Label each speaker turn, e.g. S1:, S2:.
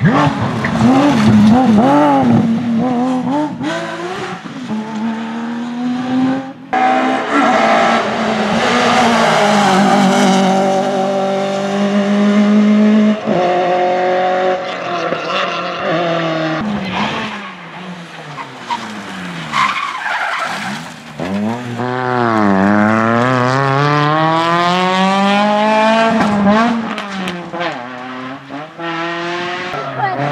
S1: Mm-hmm. Bye.